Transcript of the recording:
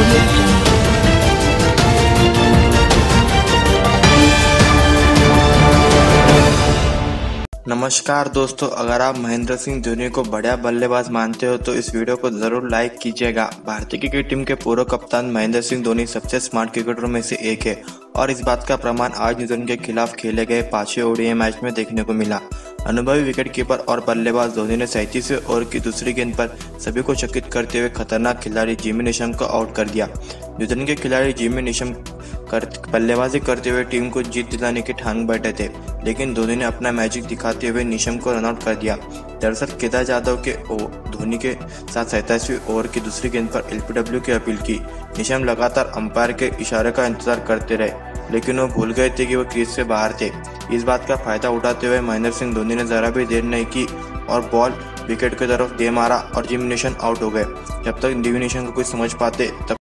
audio नमस्कार दोस्तों, अगर आप महेंद्र सिंह धोनी को बढ़िया बल्लेबाज मानते हो तो इस वीडियो को ज़रूर लाइक कीजिएगा। भारतीय क्रिकेट टीम के पूर्व कप्तान महेंद्र सिंह धोनी सबसे स्मार्ट क्रिकेटरों में से एक है और इस बात का प्रमाण आज न्यूजीलैंड के खिलाफ खेले गए पाँचवें ओडीआई मैच में देखने को मिला। अनुभवी विकेटकीपर और बल्लेबाज धोनी ने सैंतीसवें ओवर की दूसरी गेंद पर सभी को चकित करते हुए खतरनाक खिलाड़ी जिमी निशम को आउट कर दिया। न्यूजीलैंड के खिलाड़ी जिमी निशम कर, बल्लेबाजी करते हुए टीम को जीत दिलाने के ठान बैठे थे, लेकिन धोनी ने अपना मैजिक दिखाते हुए निशम को रनआउट कर दिया। दरअसल केदार जाधव के धोनी के साथ सैतालीसवीं ओवर की दूसरी गेंद पर एलपीडब्ल्यू की अपील की। निशम लगातार अंपायर के इशारे का इंतज़ार करते रहे, लेकिन वो भूल गए थे कि वो क्रीज से बाहर थे। इस बात का फ़ायदा उठाते हुए महेंद्र सिंह धोनी ने जरा भी देर नहीं की और बॉल विकेट की तरफ़ दे मारा और जिम नेशन आउट हो गए। जब तक डिविनेशन को कुछ समझ पाते, तब